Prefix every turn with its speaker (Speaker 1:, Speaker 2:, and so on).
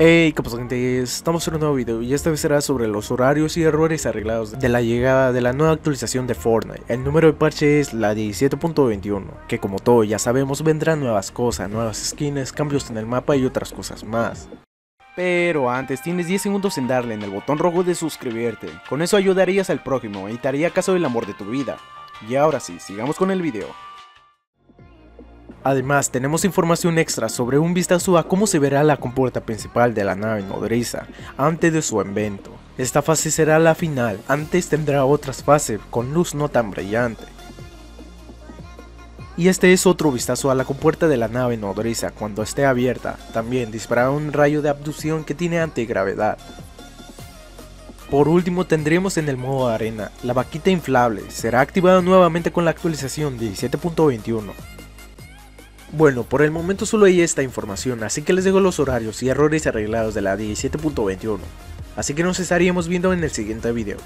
Speaker 1: Hey, ¿qué pasa gente? Estamos en un nuevo video y esta vez será sobre los horarios y errores arreglados de la llegada de la nueva actualización de Fortnite. El número de parche es la 17.21, que como todo ya sabemos vendrán nuevas cosas, nuevas skins, cambios en el mapa y otras cosas más. Pero antes tienes 10 segundos en darle en el botón rojo de suscribirte, con eso ayudarías al prójimo y te haría caso del amor de tu vida. Y ahora sí, sigamos con el video. Además, tenemos información extra sobre un vistazo a cómo se verá la compuerta principal de la nave nodriza antes de su evento. Esta fase será la final, antes tendrá otras fases con luz no tan brillante. Y este es otro vistazo a la compuerta de la nave nodriza cuando esté abierta, también disparará un rayo de abducción que tiene antigravedad. Por último tendremos en el modo arena, la vaquita inflable, será activada nuevamente con la actualización 17.21. Bueno, por el momento solo hay esta información, así que les dejo los horarios y errores arreglados de la 17.21. Así que nos estaríamos viendo en el siguiente video.